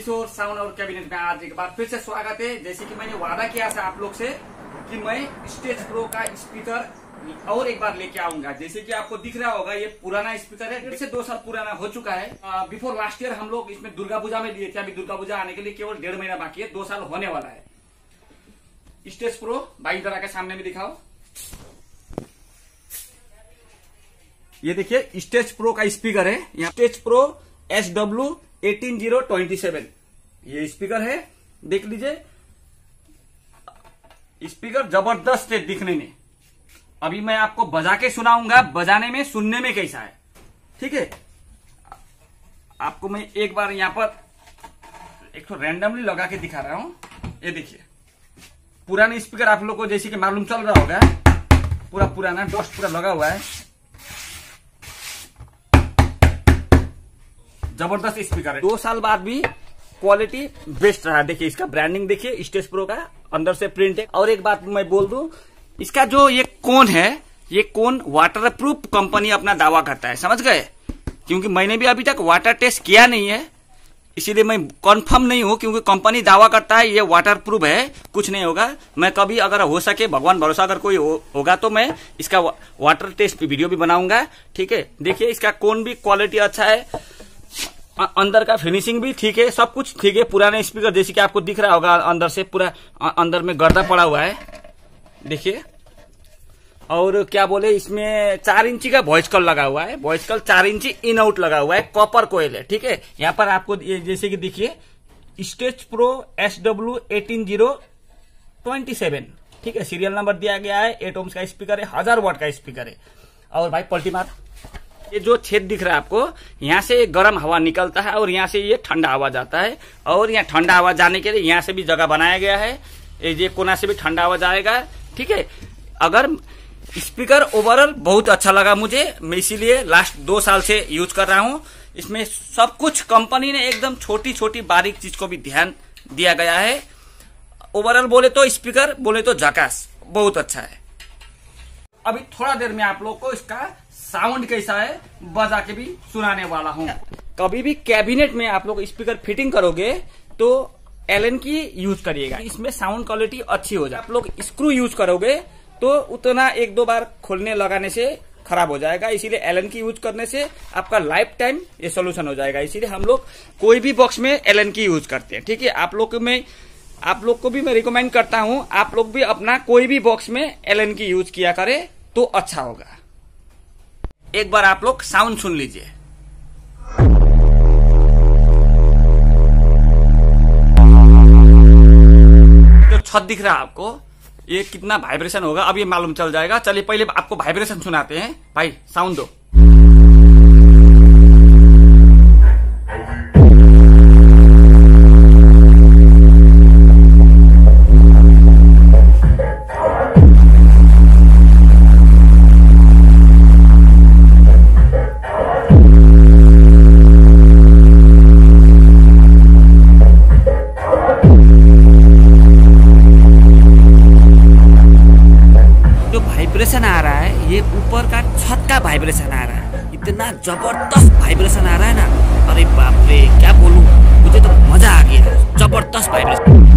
किशोर sound और cabinet में आज एक बार फिर से स्वागत है। जैसे कि मैंने वादा किया था आप लोग से कि मैं स्टेज प्रो का स्पीकर और एक बार लेके आऊँगा। जैसे कि आपको दिख रहा होगा, ये पुराना स्पीकर है डेढ़ से दो साल पुराना हो चुका है। बिफोर लास्ट ईयर हम लोग इसमें दुर्गा पूजा में लिए थे। अभी दुर्गा पूजा आने के लिए केवल डेढ़ महीना बाकी है, दो साल होने वाला है। स्टेज प्रो, बाई दरा के सामने में दिखाओ। ये देखिए, स्टेज प्रो का स्पीकर है। यहाँ stage pro S W eighteen zero twenty seven. ये स्पीकर है, देख लीजिए। स्पीकर ज़बरदस्त है दिखने में। अभी मैं आपको बजा के सुनाऊँगा, बजाने में, सुनने में कैसा है। ठीक है? आपको मैं एक बार यहाँ पर एक तो रैंडमली लगा के दिखा रहा हूँ। ये देखिए। पुराने स्पीकर आप लोग को जैसे कि मालूम चल रहा होगा, पूरा पुराना डस्ट पूरा लगा हुआ है। ज़बरदस्त स्पीकर है। दो साल बाद भी क्वालिटी बेस्ट रहा। देखिए इसका ब्रांडिंग देखिए स्टेज प्रो का अंदर से प्रिंट है। और एक बात मैं बोल दू इसका जो ये कोन है ये कोन वाटर प्रूफ कंपनी अपना दावा करता है। समझ गए? क्योंकि मैंने भी अभी तक वाटर टेस्ट किया नहीं है इसीलिए मैं कंफर्म नहीं हूँ क्योंकि कंपनी दावा करता है ये वाटर प्रूफ है कुछ नहीं होगा। मैं कभी अगर हो सके भगवान भरोसा अगर कोई हो, होगा तो मैं इसका वाटर टेस्ट वीडियो भी बनाऊँगा ठीक है? देखिए इसका कोन भी क्वालिटी अच्छा है अंदर का फिनिशिंग भी ठीक है, सब कुछ ठीक है। पुराने स्पीकर जैसे कि आपको दिख रहा होगा, अंदर से पूरा अंदर में गर्दा पड़ा हुआ है। देखिए। और क्या बोले, इसमें चार इंची का वॉइस कल लगा हुआ है। वॉइस कल चार इंची इन आउट लगा हुआ है कॉपर कोयल है, ठीक है? यहाँ पर आपको जैसे कि देखिए stage pro S W eighteen zero twenty seven ठीक है? सीरियल नंबर दिया गया है एट ओम्स का स्पीकर है, हज़ार वाट का स्पीकर है। और भाई पल्टी मार। ये जो छेद दिख रहा है आपको, यहाँ से गर्म हवा निकलता है और यहाँ से ये ठंडा हवा जाता है। और यहाँ ठंडा हवा जाने के लिए यहाँ से भी जगह बनाया गया है। ये कोना से भी ठंडा हवा जाएगा, ठीक है? अगर स्पीकर ओवरऑल बहुत अच्छा लगा मुझे, मैं इसीलिए लास्ट दो साल से यूज़ कर रहा हूँ। इसमें सब कुछ कंपनी ने एकदम छोटी छोटी बारीक चीज़ को भी ध्यान दिया गया है। ओवरऑल बोले तो स्पीकर बोले तो जकास बहुत अच्छा है। अभी थोड़ा देर में आप लोग को इसका साउंड कैसा है बजा के भी सुनाने वाला हूँ। कभी भी कैबिनेट में आप लोग स्पीकर फिटिंग करोगे तो एलन की यूज़ करिएगा। इसमें साउंड क्वालिटी अच्छी हो जाए। आप लोग स्क्रू यूज़ करोगे तो उतना एक दो बार खोलने लगाने से खराब हो जाएगा। इसीलिए एलन की यूज़ करने से आपका लाइफ टाइम ये सोल्यूशन हो जाएगा। इसीलिए हम लोग कोई भी बॉक्स में एलन की यूज़ करते हैं। ठीक है, आप लोग में, आप लोग को भी मैं रिकमेंड करता हूँ, आप लोग भी अपना कोई भी बॉक्स में एलन की यूज़ किया करे तो अच्छा होगा। एक बार आप लोग साउंड सुन लीजिए। जो छत दिख रहा है आपको, ये कितना वाइब्रेशन होगा, अब ये मालूम चल जाएगा। चलिए पहले आपको वाइब्रेशन सुनाते हैं। भाई, साउंड दो। ये ऊपर का छत का वाइब्रेशन आ रहा है। इतना जबरदस्त वाइब्रेशन आ रहा है ना। अरे बाप रे क्या बोलूं? मुझे तो मजा आ गया। जबरदस्त वाइब्रेशन